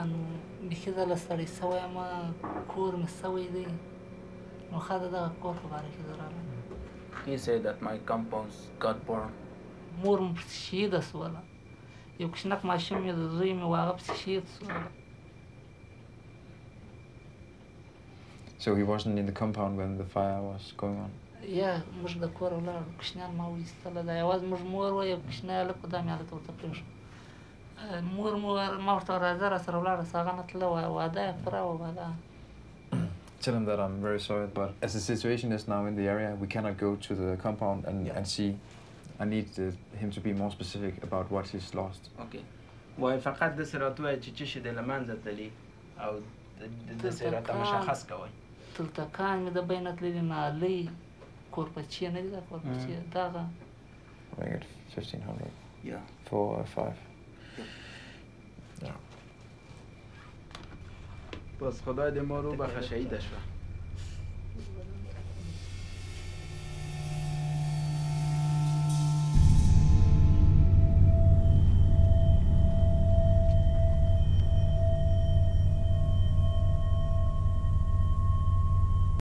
ان بیخي زه له ستړی سوی یم کور مې سوی دی نو ښه ده دغه کور په باره کې زه راغلم He said that my compounds got burned. مور مې پسې شهیده سوله یو کوچنک ماشوم مې د زوی مې و هغه پسې شهید سوله So he wasn't in the compound when the fire was going on. یا موږ د کور ولاړو کوچنیان ما وایستله دا یوازې موږ مور وه یو کوچنی هلک و دا مې هلته ورته پرېښود مور مو ما ورته راځه را سره ولاړه سه هغه نه تله وه واده یې پوره وه واده Tell him that I'm very sorry, but as the situation is now in the area, we cannot go to the compound and, Yeah. and see. I need uh, him to be more specific about what he's lost. Okay. وای فقط د سرات وای چې څه شي د لمنځه تللی او د- د سرات مشخص کوي تلتکان مې د بینه تللي نالۍ کورپچې نه دي دا کورپچې دغه I think it's 1500. یا Four or five. باز خدای ما رو به و.